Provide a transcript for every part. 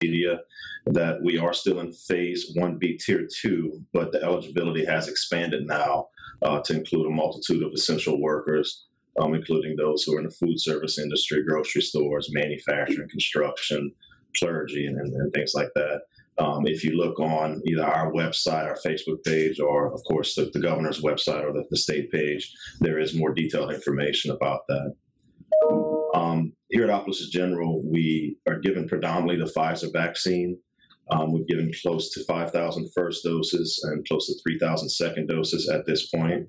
media that we are still in phase 1B tier 2, but the eligibility has expanded now uh, to include a multitude of essential workers, um, including those who are in the food service industry, grocery stores, manufacturing, construction, clergy, and, and, and things like that. Um, if you look on either our website, our Facebook page, or of course the, the governor's website or the, the, state page, there is more detailed information about that. Here at Opelousas General, we are given predominantly the Pfizer vaccine. Um, we've given close to 5,000 first doses and close to 3,000 second doses at this point.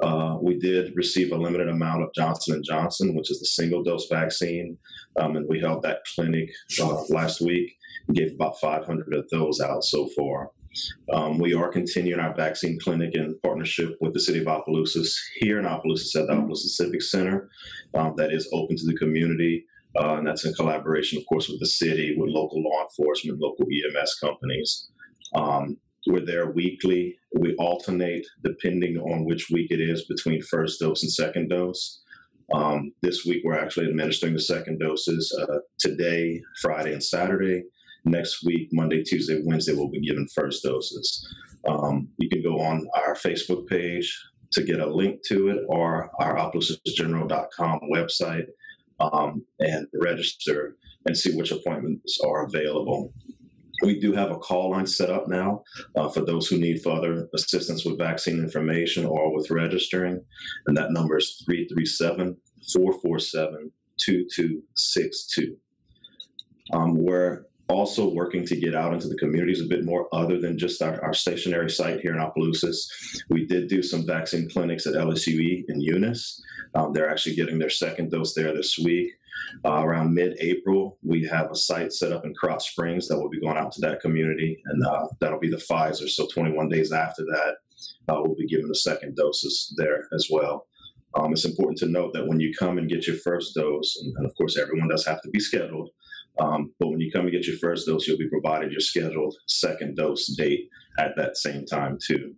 Uh, we did receive a limited amount of Johnson & Johnson, which is the single dose vaccine, um, and we held that clinic uh, last week and gave about 500 of those out so far. Um, we are continuing our vaccine clinic in partnership with the city of Opelousas here in Opelousas at the Opelousas Civic Center um, that is open to the community. Uh, and that's in collaboration, of course, with the city, with local law enforcement, local EMS companies. Um, we're there weekly. We alternate depending on which week it is between first dose and second dose. Um, this week, we're actually administering the second doses uh, today, Friday, and Saturday. Next week, Monday, Tuesday, Wednesday, we'll be given first doses. Um, you can go on our Facebook page to get a link to it or our opelousasgeneral.com website um, and register and see which appointments are available. We do have a call line set up now uh, for those who need further assistance with vaccine information or with registering. And that number is 337 447 2262. Um, we're also working to get out into the communities a bit more other than just our, our stationary site here in Opelousas. We did do some vaccine clinics at LSUE in Eunice. Um, they're actually getting their second dose there this week. Uh, around mid-April, we have a site set up in Krotz Springs that will be going out to that community, and uh, that'll be the Pfizer. So 21 days after that, uh, we'll be giving the second doses there as well. Um, it's important to note that when you come and get your first dose, and, and of course everyone does have to be scheduled, um, but when you come and get your first dose, you'll be provided your scheduled second dose date at that same time too.